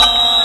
Oh!